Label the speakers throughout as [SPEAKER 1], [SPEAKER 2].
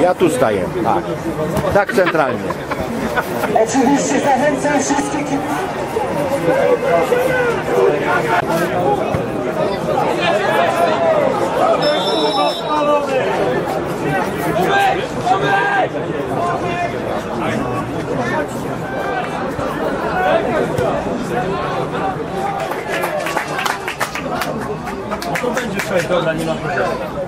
[SPEAKER 1] ja tu staję. Tak. Tak centralnie.
[SPEAKER 2] Oczywiście zachęcam wszystkich
[SPEAKER 3] To będzie coś, dobra, nie ma problemu.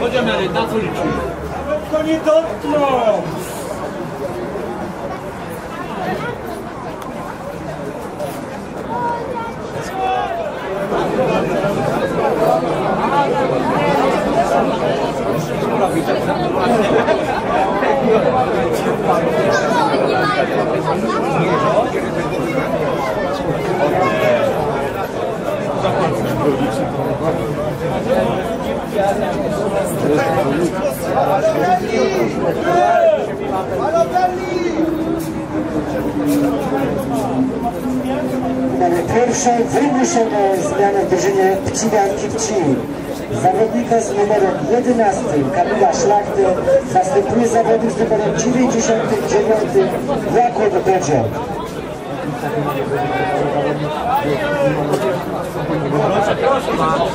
[SPEAKER 3] Chodzimy na co liczymy?
[SPEAKER 2] to nie dotknął! Mamy pierwszą wymuszoną zmianę w drużynie Pciganki Pci. Zawodnika z numerem 11 Kamila Szlachty następuje zawodnik z numerem 99 Jakub Proszę was.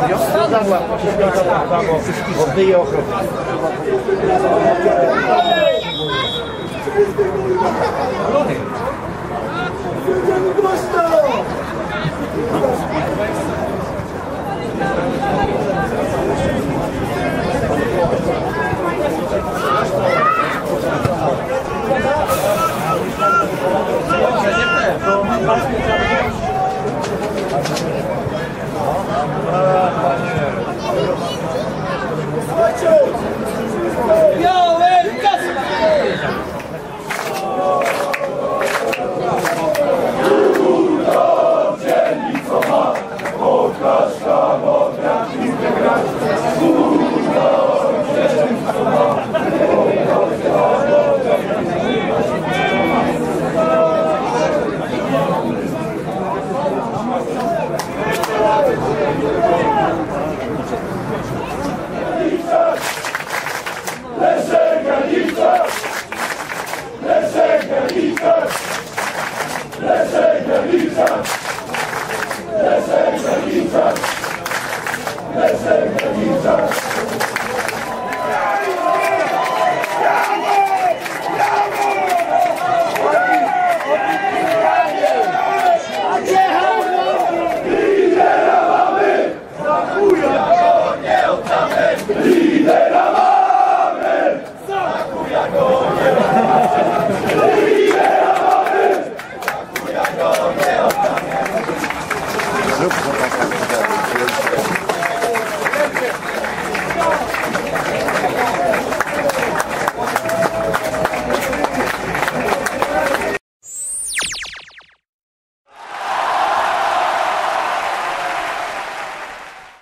[SPEAKER 2] Bedzio.
[SPEAKER 1] Oddyje ochronę.
[SPEAKER 4] Lider Thanks,